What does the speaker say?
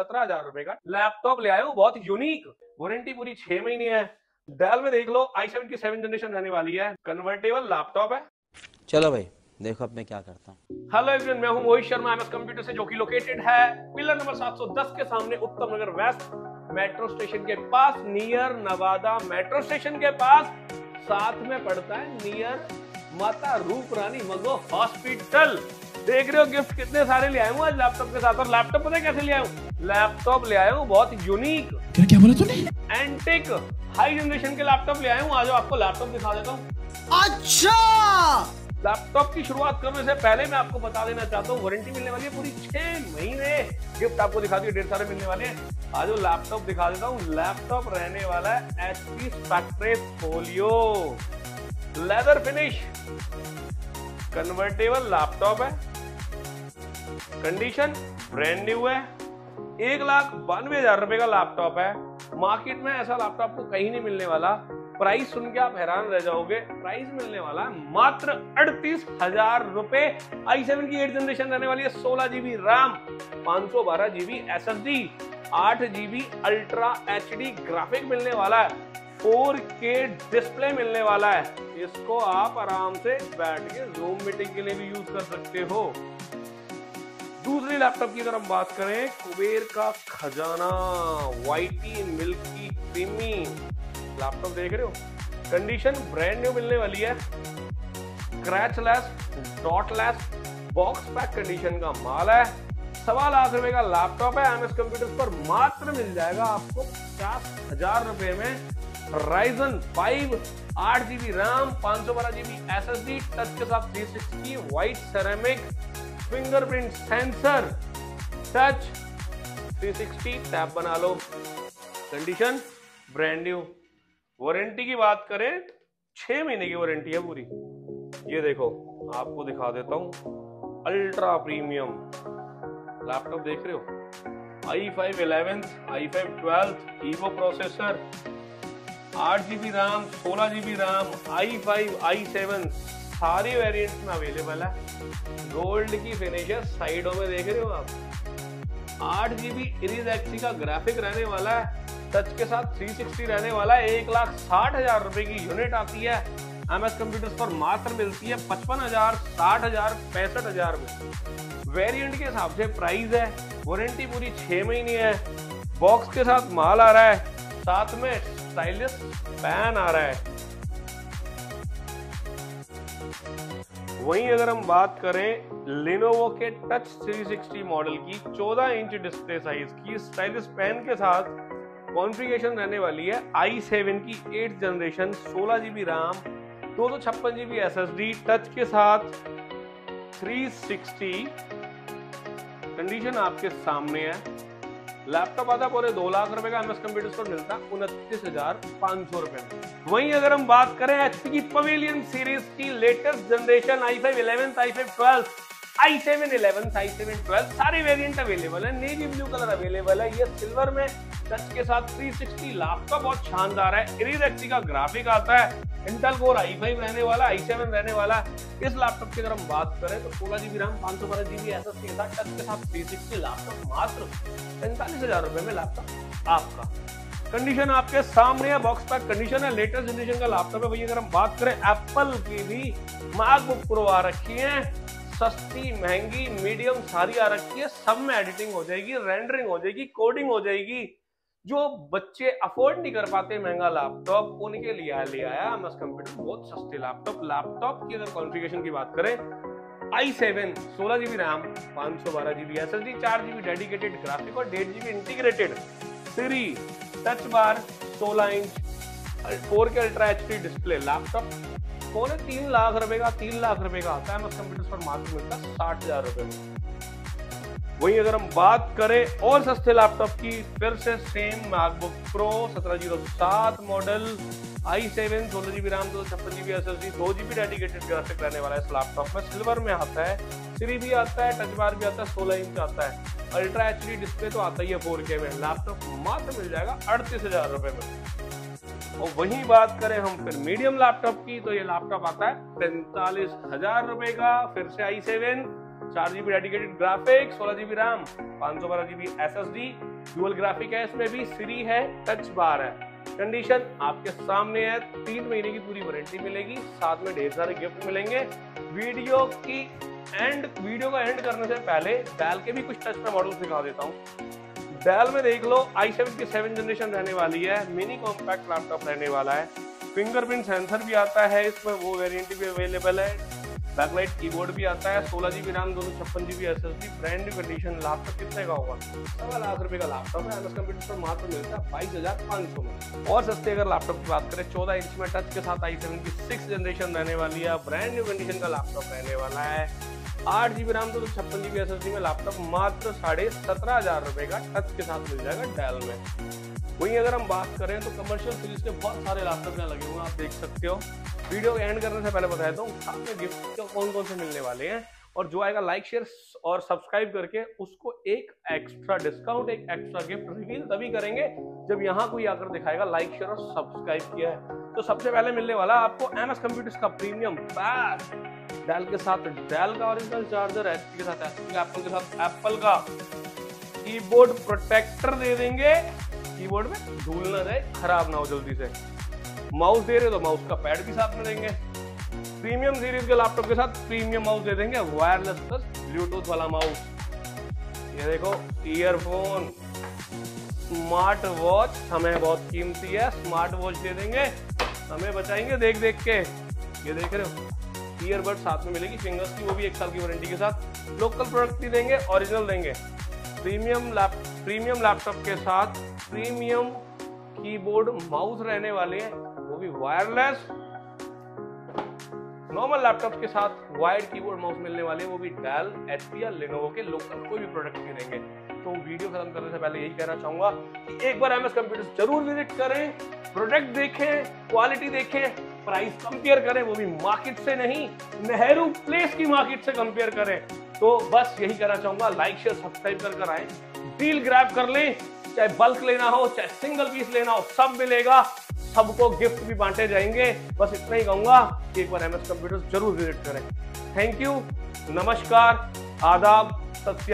सत्रह हज़ार रुपए का लैपटॉप ले आए हो बहुत यूनिक वारंटी पूरी छह महीने है। डेल में देख लो आई सेवन की सेवन जनरेशन रहने वाली है। कन्वर्टेबल लैपटॉप है। चलो भाई देखो अब मैं क्या करता हूँ। हेलो एवरीवन मैं हूँ मोहित शर्मा एमएस कंप्यूटर से जो कि लोकेटेड है। पिलर नंबर 710 के सामने उत्तम नगर वेस्ट मेट्रो स्टेशन के पास नियर नवादा मेट्रो स्टेशन के पास। साथ में पड़ता है नियर माता रूप रानी मगो हॉस्पिटल देख रहे हो गिफ्ट कितने सारे ले आए हूँ आज लैपटॉप के साथ। और लैपटॉप पता कैसे ले आया हूँ? लैपटॉप ले आया हूँ बहुत यूनिक क्या क्या बोला तूने? एंटिक हाई जनरेशन के लैपटॉप ले आया हूँ। आज आपको लैपटॉप दिखा देता हूँ। अच्छा! लैपटॉप की शुरुआत करने से पहले मैं आपको बता देना चाहता हूँ वारंटी मिलने वाली है पूरी छह महीने। गिफ्ट आपको दिखा दिए ढेर सारे मिलने वाले हैं। आज वो लैपटॉप दिखा देता हूँ। लैपटॉप रहने वाला है H P Folio leather finish convertible laptop है। कंडीशन ब्रांड न्यू है। एक लाख बानवे हज़ार रुपए का लैपटॉप है। मार्केट में ऐसा लैपटॉप को कहीं नहीं मिलने वाला। प्राइस सुन के आप हैरान रह जाओगे। प्राइस मिलने वाला है मात्र अड़तीस हज़ार रुपए। आई सेवन की एट जनरेशन रहने वाली है सोलह जीबी रैम पाँच सौ बारह जीबी एस एस डी आठ GB ultra H D graphic मिलने वाला है। 4K डिस्प्ले मिलने वाला है। इसको आप आराम से बैठ के जूम मीटिंग के लिए भी यूज़ कर सकते हो। दूसरी लैपटॉप की अगर हम बात करें, कुबेर का खजाना वाइटी मिल्की क्रीमी लैपटॉप देख रहे हो? कंडीशन ब्रांड न्यू मिलने वाली है। Scratch less dot less box pack condition का माल है। सवा लाख रुपए का लैपटॉप है। एमएस कंप्यूटर पर मात्र मिल जाएगा आपको पचास हज़ार रुपए में। राइजन फाइव आठ जीबी रैम पाँच सौ बारह GB S S D touch के साथ three sixty white ceramic fingerprint sensor. Touch 360 tap बना लो। कंडीशन ब्रांड न्यू वारंटी की बात करें, छह महीने की वारंटी है पूरी। ये देखो, आपको दिखा देता हूँ। अल्ट्रा प्रीमियम लैपटॉप देख रहे हो? I five eleventh i five twelfth Evo processor आठ जीबी रैम सोलह GB RAM i five i seven सारे वेरिएंट्स में अवेलेबल है। गोल्ड की फिनिश है साइडों में देख रहे हो आप। आठ जीबी एक्सी का ग्राफिक रहने वाला है। टच के साथ 360 रहने वाला है। एक लाख साठ हज़ार रुपए की यूनिट आती है। एम एस कंप्यूटर्स पर मात्र मिलती है पचपन हज़ार साठ हज़ार पैंसठ हज़ार में। वेरिएंट के हिसाब से प्राइस है। वारंटी पूरी छह महीने है। बॉक्स के साथ माल आ रहा है। साथ में स्टाइलिश पैन आ रहा है। वहीं अगर हम बात करें लिनोवो के टच 360 मॉडल की 14 इंच डिस्प्ले साइज़ की स्टाइलिश पेन के साथ कॉन्फ़िगरेशन रहने वाली है आई सेवन की एट जनरेशन 16 जीबी रैम दो सौ छप्पन GB S S D touch के साथ 360 कंडीशन आपके सामने है। लैपटॉप आता पूरे दो लाख रुपए का एमएस कंप्यूटर स्टोर मिलता है, उनतीस हज़ार पाँच सौ रुपए में। वहीं अगर हम बात करें एचपी की पवेलियन सीरीज़ की latest generation i five eleven i five twelve i seven eleven i seven twelve सारे वेरिएंट अवेलेबल है। नेवी ब्लू कलर अवेलेबल है। ये सिल्वर में टच के साथ 360 लैपटॉप बहुत शानदार है। इरीज का ग्राफिक आता है। इंटेल कोर i5 रहने वाला i7 रहने वाला। इस लैपटॉप की अगर हम बात करें तो सोलह जीबी रैम पाँच सौ बारह जीबी एस के साथ टच के साथ थ्री सिक्सटी लैपटॉप मात्र पैंतालीस हज़ार रुपए में लैपटॉप आपका। कंडीशन आपके सामने है बॉक्स पैक कंडीशन है। लेटेस्ट जनरेशन का लैपटॉप है। भैया अगर हम बात करें एप्पल की भी मैकबुक प्रो आ रखी है। सस्ती, महँगी मीडियम सारी आ रखी है। सब में एडिटिंग हो जाएगी रेंडरिंग हो जाएगी कोडिंग हो जाएगी। जो बच्चे अफोर्ड नहीं कर पाते महँगा लैपटॉप उनके लिए ले आया एमएस कंप्यूटर बहुत सस्ते लैपटॉप लैपटॉप की अगर कॉन्फ़िगरेशन की बात करें i7 16 जीबी रैम पाँच सौ बारह जीबी एस एस डी चार जीबी डेडिकेटेड ग्राफिक और डेढ़ GB integrated Siri touch bar 16 inch four K ultra H display laptop पौने तीन लाख रुपए का, तीन लाख रुपए का आता है। एमएस कंप्यूटर पर मात्र मिलता है साठ हज़ार रुपए में। वहीं अगर हम बात करें और सस्ते लैपटॉप की, फिर से सेम मैकबुक प्रो सत्रह ज़ीरो सात मॉडल आई सेवन सोलह जीबी रैम दो छप्पन जीबी एस एस दो जीबी डेडिकेटेड ग्राफिक रहने वाला है इस लैपटॉप में। सिल्वर में आता है सीरी भी आता है टच बार भी आता है, सोलह इंच आता है। अल्ट्रा एचडी डिस्प्ले तो आता ही है फोर में। लैपटॉप मात्र मिल जाएगा अड़तीस हज़ार रुपए में। और वही बात करें हम फिर मीडियम लैपटॉप की तो ये लैपटॉप आता है पैंतालीस हज़ार रुपए का, फिर से आई सेवन, चार जीबी डेडिकेटेड ग्राफिक्स सोलह जीबी रैम पाँच सौ बारह GB S S D dual graphic है, इसमें भी सीरी है टच बार है। कंडीशन आपके सामने है, तीन महीने की पूरी वारंटी मिलेगी, साथ में ढेर सारे गिफ्ट मिलेंगे। वीडियो की एंड वीडियो का एंड करने से पहले डेल के भी कुछ टच पे मॉडल दिखा देता हूँ। डेल में देख लो आई सेवन की सेवन जनरेशन रहने वाली है मिनी कॉम्पैक्ट लैपटॉप रहने वाला है। फिंगरप्रिंट सेंसर भी आता है इसमें वो वेरिएंट भी अवेलेबल है। बैकलाइट कीबोर्ड भी आता है, सोलह जीबी रैम दो सौ छप्पन GB S S D brand condition laptop कितने का होगा? सवा लाख रुपए का लैपटॉप है एमएस कंप्यूटर पर मात्र मिलता है बाईस हज़ार पाँच सौ में। और सस्ते अगर लैपटॉप की बात करें, चौदह इंच में टच के साथ आई सेवन की सिक्स जनरेशन रहने वाली है ब्रांड न्यू कंडीशन का लैपटॉप रहने वाला है। आठ जीबी रैम सौ छप्पन जीबी एस में लैपटॉप मात्र साढ़े सत्रह हज़ार रुपए का टच के साथ मिल जाएगा डेल में। वहीं अगर हम बात करें तो कमर्शियल सीरीज़ के बहुत सारे लैपटॉप यहाँ लगे हुए हैं, आप देख सकते हो। वीडियो एंड करने से पहले बताया तो आपके गिफ्ट तो कौन कौन से मिलने वाले हैं। और जो आएगा लाइक शेयर और सब्सक्राइब करके उसको एक एक्स्ट्रा डिस्काउंट एक एक्स्ट्रा गिफ्ट रिवील तभी करेंगे जब यहाँ कोई आकर दिखाएगा लाइक शेयर और सब्सक्राइब किया है। तो सबसे पहले मिलने वाला आपको एम एस कंप्यूटर्स का प्रीमियम बैग डेल के साथ डेल का ओरिजिनल चार्जर एचपी के साथ एप्पल के साथ एप्पल का कीबोर्ड प्रोटेक्टर दे देंगे। कीबोर्ड में धूल ना जाए खराब ना हो जल्दी से। माउस दे रहे हो तो माउस का पैड भी साथ में देंगे। प्रीमियम सीरीज़ के लैपटॉप के साथ प्रीमियम माउस दे देंगे। वायरलेस प्लस ब्लूटूथ वाला माउस ये देखो ईयरफोन स्मार्ट वॉच हमें बहुत कीमती है। स्मार्ट वॉच दे देंगे। हमें बचाएँगे देख देख के। ये देख रहे हो? ईयरबड साथ में मिलेगी। फिंगर्स की वो भी एक साल की वारंटी के साथ। लोकल प्रोडक्ट भी देंगे ओरिजिनल देंगे। प्रीमियम लैप प्रीमियम लैपटॉप के साथ प्रीमियम कीबोर्ड माउस रहने वाले हैं। वो भी वायरलेस नॉर्मल लैपटॉप के साथ वायर्ड कीबोर्ड माउस मिलने वाले हैं। वो भी डेल एचपी या लेनोवो के लोकल कोई भी प्रोडक्ट नहीं देंगे। तो वीडियो खत्म करने से पहले यही कहना चाहूँगा कि एक बार एमएस कंप्यूटर ज़रूर विज़िट करें। प्रोडक्ट देखें क्वालिटी देखें। प्राइस कंपेयर करें, वो भी मार्केट से नहीं, नेहरू प्लेस की मार्केट से कंपेयर करें। तो बस यही कहना चाहूँगा लाइक शेयर सब्सक्राइब कर कर आए। डील ग्रैब कर लें, चाहे बल्क लेना हो, चाहे सिंगल पीस लेना हो, सब मिलेगा। सबको गिफ्ट भी बांटे जाएँगे। बस इतना ही कहूँगा कि एक बार एमएस कंप्यूटर्स ज़रूर विज़िट करें। थैंक यू नमस्कार, आदाब, सत